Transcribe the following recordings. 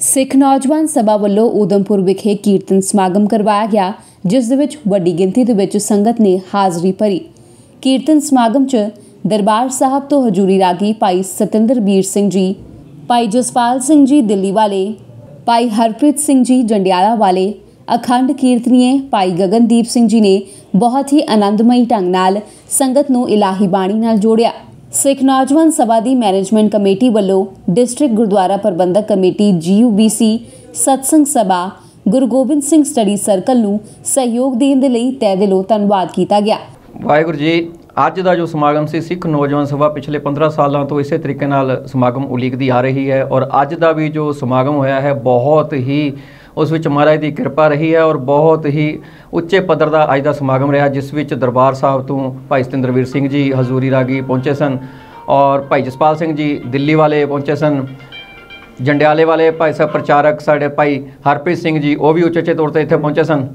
ਸਿੱਖ ਨੌਜਵਾਨ ਸਭਾ ਵੱਲੋਂ ਊਧਮਪੁਰ ਵਿਖੇ ਕੀਰਤਨ ਸਮਾਗਮ ਕਰਵਾਇਆ ਗਿਆ, ਜਿਸ ਦੇ ਵਿੱਚ ਵੱਡੀ ਗਿਣਤੀ ਦੇ ਵਿੱਚ ਸੰਗਤ ਨੇ ਹਾਜ਼ਰੀ ਭਰੀ। ਕੀਰਤਨ ਸਮਾਗਮ 'ਚ ਦਰਬਾਰ ਸਾਹਿਬ ਤੋਂ ਹਜੂਰੀ ਰਾਗੀ ਭਾਈ ਸਤਿੰਦਰ ਸਤਿੰਦਰਬੀਰ ਸਿੰਘ ਜੀ, ਭਾਈ ਜਸਪਾਲ ਸਿੰਘ ਜੀ ਦਿੱਲੀ ਵਾਲੇ, ਭਾਈ ਹਰਪ੍ਰੀਤ ਸਿੰਘ ਜੀ ਜੰਡਿਆਲਾ ਵਾਲੇ, ਅਖੰਡ ਕੀਰਤਨੀਏ ਭਾਈ ਗਗਨਦੀਪ ਸਿੰਘ ਜੀ ਨੇ ਬਹੁਤ ਹੀ ਆਨੰਦਮਈ ਢੰਗ ਨਾਲ ਸੰਗਤ ਨੂੰ ਇਲਾਹੀ ਬਾਣੀ ਨਾਲ ਜੋੜਿਆ। ਸਿੱਖ ਨੌਜਵਾਨ ਸਭਾ ਦੀ ਮੈਨੇਜਮੈਂਟ ਕਮੇਟੀ ਵੱਲੋਂ district Gurdwara Prabandhak committee GUBC Satsang Sabha Guru Gobind Singh study circle ਨੂੰ ਸਹਿਯੋਗ ਦੇਣ ਦੇ ਲਈ ਤਹਿ ਦਿਲੋਂ ਧੰਨਵਾਦ ਕੀਤਾ ਗਿਆ। ਵਾਹਿਗੁਰੂ ਜੀ, ਅੱਜ ਦਾ ਜੋ ਸਮਾਗਮ ਸੀ ਸਿੱਖ ਨੌਜਵਾਨ ਸਭਾ ਪਿਛਲੇ 15 ਸਾਲਾਂ ਤੋਂ ਇਸੇ ਤਰੀਕੇ ਨਾਲ ਸਮਾਗਮ ਉਲੀਕਦੀ ਆ ਰਹੀ ਹੈ ਔਰ ਅੱਜ ਦਾ ਵੀ ਜੋ ਸਮਾਗਮ ਹੋਇਆ ਹੈ, ਬਹੁਤ ਹੀ ਉਸ ਵਿੱਚ ਮਹਾਰਾਜ ਦੀ ਕਿਰਪਾ ਰਹੀ ਹੈ ਔਰ ਬਹੁਤ ਹੀ ਉੱਚੇ ਪੱਧਰ ਦਾ ਅੱਜ ਦਾ ਸਮਾਗਮ ਰਿਹਾ ਜਿਸ ਵਿੱਚ ਦਰਬਾਰ ਸਾਹਿਬ ਤੋਂ ਭਾਈ ਸਤਿੰਦਰਵੀਰ ਸਿੰਘ ਜੀ ਹਜ਼ੂਰੀ ਰਾਗੀ ਪਹੁੰਚੇ ਸਨ ਔਰ ਭਾਈ ਜਸਪਾਲ ਸਿੰਘ ਜੀ ਦਿੱਲੀ ਵਾਲੇ ਪਹੁੰਚੇ ਸਨ। ਜੰਡਿਆਲੇ ਵਾਲੇ ਭਾਈ ਸਾਹਿਬ ਪ੍ਰਚਾਰਕ ਸਾਡੇ ਭਾਈ ਹਰਪ੍ਰੀਤ ਸਿੰਘ ਜੀ ਉਹ ਵੀ ਉੱਚੇ ਤੌਰ ਤੇ ਇੱਥੇ ਪਹੁੰਚੇ ਸਨ।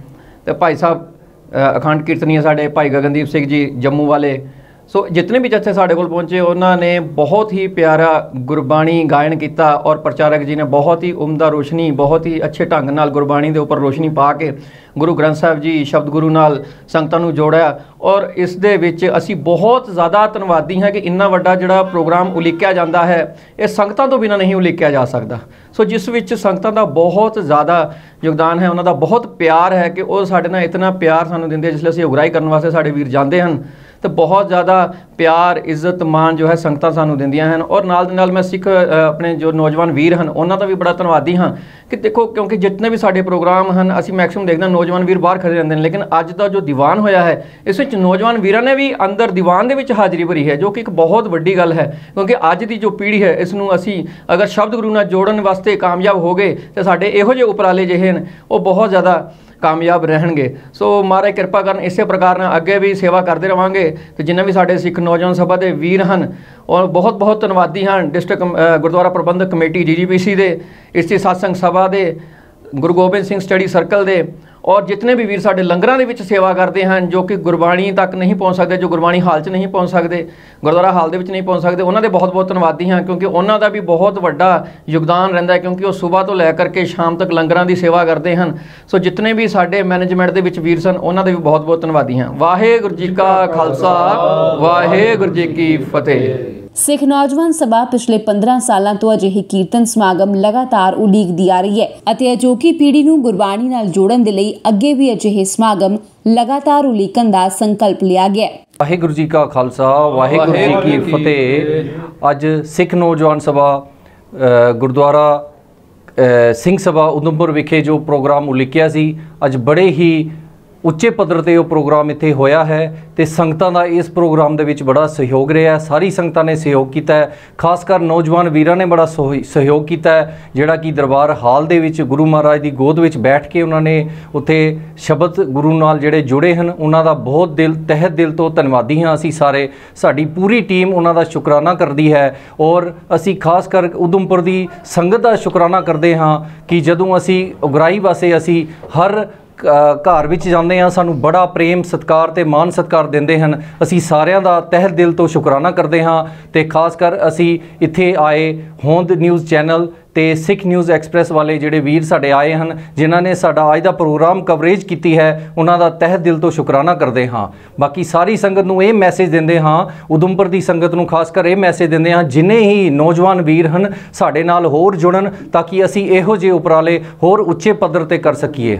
ਤੇ ਭਾਈ ਸਾਹਿਬ ਅ, ਅਖੰਡ ਕੀਰਤਨੀਏ ਸਾਡੇ ਭਾਈ ਗਗਨਦੀਪ ਸਿੰਘ ਜੀ ਜੰਮੂ ਵਾਲੇ ਸੋ ਜਿਤਨੇ ਵੀ ਜੱਥੇ ਸਾਡੇ ਕੋਲ ਪਹੁੰਚੇ ਉਹਨਾਂ ਨੇ ਬਹੁਤ ਹੀ ਪਿਆਰਾ ਗੁਰਬਾਣੀ ਗਾਇਨ ਕੀਤਾ ਔਰ ਪ੍ਰਚਾਰਕ ਜੀ ਨੇ ਬਹੁਤ ਹੀ ਉਮਦਾ ਰੋਸ਼ਨੀ ਬਹੁਤ ਹੀ ਅੱਛੇ ਢੰਗ ਨਾਲ ਗੁਰਬਾਣੀ ਦੇ ਉੱਪਰ ਰੋਸ਼ਨੀ ਪਾ ਕੇ ਗੁਰੂ ਗ੍ਰੰਥ ਸਾਹਿਬ ਜੀ ਸ਼ਬਦ ਗੁਰੂ ਨਾਲ ਸੰਗਤਾਂ ਨੂੰ ਜੋੜਿਆ ਔਰ ਇਸ ਦੇ ਵਿੱਚ ਅਸੀਂ ਬਹੁਤ ਜ਼ਿਆਦਾ ਧੰਨਵਾਦੀ ਹਾਂ ਕਿ ਇੰਨਾ ਵੱਡਾ ਜਿਹੜਾ ਪ੍ਰੋਗਰਾਮ ਉਲੀਕਿਆ ਜਾਂਦਾ ਹੈ ਇਹ ਸੰਗਤਾਂ ਤੋਂ ਬਿਨਾਂ ਨਹੀਂ ਉਲੀਕਿਆ ਜਾ ਸਕਦਾ ਸੋ ਜਿਸ ਵਿੱਚ ਸੰਗਤਾਂ ਦਾ ਬਹੁਤ ਜ਼ਿਆਦਾ ਯੋਗਦਾਨ ਹੈ ਉਹਨਾਂ ਦਾ ਬਹੁਤ ਪਿਆਰ ਹੈ ਕਿ ਉਹ ਸਾਡੇ ਨਾਲ ਇਤਨਾ ਪਿਆਰ ਸਾਨੂੰ ਦਿੰਦੇ ਜਿਸ ਲਈ ਅਸੀਂ ਉਗਰਾਈ ਕਰਨ ਵਾਸਤੇ ਸਾਡੇ ਵੀਰ ਜਾਂਦੇ ਹਨ ਤੇ ਬਹੁਤ ਜ਼ਿਆਦਾ ਪਿਆਰ, ਇੱਜ਼ਤ, ਮਾਣ ਜੋ ਹੈ ਸੰਗਤਾਂ ਸਾਨੂੰ ਦਿੰਦੀਆਂ ਹਨ। ਔਰ ਨਾਲ ਦੇ ਨਾਲ ਮੈਂ ਸਿੱਖ ਆਪਣੇ ਜੋ ਨੌਜਵਾਨ ਵੀਰ ਹਨ, ਉਹਨਾਂ ਦਾ ਵੀ ਬੜਾ ਧੰਨਵਾਦੀ ਹਾਂ ਕਿ ਦੇਖੋ, ਕਿਉਂਕਿ ਜਿੰਨੇ ਵੀ ਸਾਡੇ ਪ੍ਰੋਗਰਾਮ ਹਨ, ਅਸੀਂ ਮੈਕਸਿਮਮ ਦੇਖਦੇ ਹਾਂ ਨੌਜਵਾਨ ਵੀਰ ਬਾਹਰ ਖੜੇ ਰਹਿੰਦੇ ਨੇ, ਲੇਕਿਨ ਅੱਜ ਦਾ ਜੋ ਦੀਵਾਨ ਹੋਇਆ ਹੈ, ਇਸ ਵਿੱਚ ਨੌਜਵਾਨ ਵੀਰਾਂ ਨੇ ਵੀ ਅੰਦਰ ਦੀਵਾਨ ਦੇ ਵਿੱਚ ਹਾਜ਼ਰੀ ਭਰੀ ਹੈ, ਜੋ ਕਿ ਇੱਕ ਬਹੁਤ ਵੱਡੀ ਗੱਲ ਹੈ। ਕਿਉਂਕਿ ਅੱਜ ਦੀ ਜੋ ਪੀੜ੍ਹੀ ਹੈ, ਇਸ ਨੂੰ ਅਸੀਂ ਅਗਰ ਸ਼ਬਦ ਗੁਰੂ ਨਾਲ ਜੋੜਨ ਵਾਸਤੇ ਕਾਮਯਾਬ ਹੋ ਗਏ, ਤੇ ਸਾਡੇ ਇਹੋ ਜਿਹੇ ਉਪਰਾਲੇ ਜਿਹੇ ਹਨ, ਉਹ ਬਹੁਤ ਜ਼ਿਆਦਾ ਕਾਮਯਾਬ ਰਹਿਣਗੇ। ਸੋ ਮਹਾਰਾਜ ਕਿਰਪਾ ਕਰਨ ਇਸੇ ਪ੍ਰਕਾਰ ਨਾਲ ਅੱਗੇ ਵੀ ਸੇਵਾ ਕਰਦੇ ਰਵਾਂਗੇ। ਤੇ ਜਿੰਨੇ ਵੀ ਸਾਡੇ ਸਿੱਖ ਨੌਜਵਾਨ ਸਭਾ ਦੇ ਵੀਰ ਹਨ, ਔਰ ਬਹੁਤ ਬਹੁਤ ਧੰਨਵਾਦੀ ਹਨ district Gurdwara Prabandhak committee GGPC ਦੇ ਇਸਤੀ satsang ਸਭਾ ਦੇ, ਗੁਰੂ ਗੋਬਿੰਦ ਸਿੰਘ ਸਟੱਡੀ ਸਰਕਲ ਦੇ ਔਰ ਜਿਤਨੇ ਵੀ ਵੀਰ ਸਾਡੇ ਲੰਗਰਾਂ ਦੇ ਵਿੱਚ ਸੇਵਾ ਕਰਦੇ ਹਨ, ਜੋ ਕਿ ਗੁਰਬਾਣੀ ਤੱਕ ਨਹੀਂ ਪਹੁੰਚ ਸਕਦੇ, ਜੋ ਗੁਰਬਾਣੀ ਹਾਲ 'ਚ ਨਹੀਂ ਪਹੁੰਚ ਸਕਦੇ, ਗੁਰਦੁਆਰਾ ਹਾਲ ਦੇ ਵਿੱਚ ਨਹੀਂ ਪਹੁੰਚ ਸਕਦੇ, ਉਹਨਾਂ ਦੇ ਬਹੁਤ ਬਹੁਤ ਧੰਨਵਾਦੀ ਹਾਂ, ਕਿਉਂਕਿ ਉਹਨਾਂ ਦਾ ਵੀ ਬਹੁਤ ਵੱਡਾ ਯੋਗਦਾਨ ਰਹਿੰਦਾ ਹੈ, ਕਿਉਂਕਿ ਉਹ ਸਵੇਰ ਤੋਂ ਲੈ ਕਰਕੇ ਸ਼ਾਮ ਤੱਕ ਲੰਗਰਾਂ ਦੀ ਸੇਵਾ ਕਰਦੇ ਹਨ। ਸੋ ਜਿਤਨੇ ਵੀ ਸਾਡੇ ਮੈਨੇਜਮੈਂਟ ਦੇ ਵਿੱਚ ਵੀਰ ਸਨ, ਉਹਨਾਂ ਦੇ ਵੀ ਬਹੁਤ ਬਹੁਤ ਧੰਨਵਾਦੀ ਹਾਂ। ਵਾਹਿਗੁਰੂ ਜੀ ਕਾ ਖਾਲਸਾ, ਵਾਹਿਗੁਰੂ ਜੀ ਕੀ ਫਤਿਹ। ਸਿੱਖ ਨੌਜਵਾਨ ਸਭਾ ਪਿਛਲੇ 15 ਸਾਲਾਂ ਤੋਂ ਅਜਿਹੇ ਕੀਰਤਨ ਸਮਾਗਮ ਲਗਾਤਾਰ ਉਡੀਕਦੀ ਆ ਰਹੀ ਹੈ ਅਤੇ ਅਜੋਕੀ ਪੀੜ੍ਹੀ ਨੂੰ ਗੁਰਬਾਣੀ ਨਾਲ ਜੋੜਨ ਦੇ ਲਈ ਅੱਗੇ ਵੀ ਅਜਿਹੇ ਸਮਾਗਮ ਲਗਾਤਾਰ ਉਲੀਕਨ ਦਾ ਸੰਕਲਪ ਲਿਆ ਗਿਆ ਹੈ। ਵਾਹਿਗੁਰੂ ਜੀ ਕਾ ਖਾਲਸਾ ਵਾਹਿਗੁਰੂ ਜੀ ਕੀ ਫਤਿਹ। ਅੱਜ ਸਿੱਖ ਨੌਜਵਾਨ ਸਭਾ ਗੁਰਦੁਆਰਾ ਸਿੰਘ ਸਭਾ ਉਦਮਪੁਰ ਵਿਖੇ ਜੋ ਪ੍ਰੋਗਰਾਮ ਉਲੀਕਿਆ ਸੀ ਅੱਜ ਬੜੇ ਹੀ ਉੱਚੇ ਪੱਧਰ ਤੇ ਉਹ ਪ੍ਰੋਗਰਾਮ ਇੱਥੇ ਹੋਇਆ ਹੈ ਤੇ ਸੰਗਤਾਂ ਦਾ ਇਸ ਪ੍ਰੋਗਰਾਮ ਦੇ ਵਿੱਚ ਬੜਾ ਸਹਿਯੋਗ ਰਿਹਾ ਸਾਰੀ ਸੰਗਤਾਂ ਨੇ ਸਹਿਯੋਗ ਕੀਤਾ ਹੈ। ਖਾਸ ਕਰ ਨੌਜਵਾਨ ਵੀਰਾਂ ਨੇ ਬੜਾ ਸਹਿ- ਸਹਿਯੋਗ ਕੀਤਾ ਹੈ, ਜਿਹੜਾ ਕਿ ਦਰਬਾਰ ਹਾਲ ਦੇ ਵਿੱਚ ਗੁਰੂ ਮਹਾਰਾਜ ਦੀ ਗੋਦ ਵਿੱਚ ਬੈਠ ਕੇ ਉਹਨਾਂ ਨੇ ਉੱਥੇ ਸ਼ਬਦ ਗੁਰੂ ਨਾਲ ਜਿਹੜੇ ਜੁੜੇ ਹਨ, ਉਹਨਾਂ ਦਾ ਬਹੁਤ ਦਿਲ, ਤਹਿ ਦਿਲ ਤੋਂ ਧੰਨਵਾਦੀ ਹਾਂ ਅਸੀਂ ਸਾਰੇ। ਸਾਡੀ ਪੂਰੀ ਟੀਮ ਉਹਨਾਂ ਦਾ ਸ਼ੁਕਰਾਨਾ ਕਰਦੀ ਹੈ ਔਰ ਅਸੀਂ ਖਾਸ ਕਰ ਉਦਮਪੁਰ ਦੀ ਸੰਗਤ ਦਾ ਸ਼ੁਕਰਾਨਾ ਕਰਦੇ ਹਾਂ ਕਿ ਜਦੋਂ ਅਸੀਂ ਉਗਰਾਈ ਵਾਸਤੇ ਅਸੀਂ ਹਰ ਘਰ ਵਿੱਚ ਜਾਂਦੇ ਹਾਂ, ਸਾਨੂੰ ਬੜਾ ਪ੍ਰੇਮ, ਸਤਿਕਾਰ ਤੇ ਮਾਨ ਸਤਿਕਾਰ ਦਿੰਦੇ ਹਨ। ਅਸੀਂ ਸਾਰਿਆਂ ਦਾ ਤਹਿ ਦਿਲ ਤੋਂ ਸ਼ੁਕਰਾਨਾ ਕਰਦੇ ਹਾਂ ਤੇ ਖਾਸ ਕਰ ਅਸੀਂ ਇੱਥੇ ਆਏ ਹੋਂਦ ਨਿਊਜ਼ ਚੈਨਲ ਤੇ ਸਿੱਖ ਨਿਊਜ਼ ਐਕਸਪ੍ਰੈਸ ਵਾਲੇ ਜਿਹੜੇ ਵੀਰ ਸਾਡੇ ਆਏ ਹਨ, ਜਿਨ੍ਹਾਂ ਨੇ ਸਾਡਾ ਅੱਜ ਦਾ ਪ੍ਰੋਗਰਾਮ ਕਵਰੇਜ ਕੀਤੀ ਹੈ, ਉਹਨਾਂ ਦਾ ਤਹਿ ਦਿਲ ਤੋਂ ਸ਼ੁਕਰਾਨਾ ਕਰਦੇ ਹਾਂ। ਬਾਕੀ ਸਾਰੀ ਸੰਗਤ ਨੂੰ ਇਹ ਮੈਸੇਜ ਦਿੰਦੇ ਹਾਂ ਉਦਮਪੁਰ ਦੀ ਸੰਗਤ ਨੂੰ ਖਾਸ ਕਰ ਇਹ ਮੈਸੇਜ ਦਿੰਦੇ ਹਾਂ, ਜਿੰਨੇ ਹੀ ਨੌਜਵਾਨ ਵੀਰ ਹਨ, ਸਾਡੇ ਨਾਲ ਹੋਰ ਜੁੜਨ ਤਾਂ ਕਿ ਅਸੀਂ ਇਹੋ ਜਿਹੇ ਉਪਰਾਲੇ ਹੋਰ ਉੱਚੇ ਪੱਧਰ ਤੇ ਕਰ ਸਕੀਏ।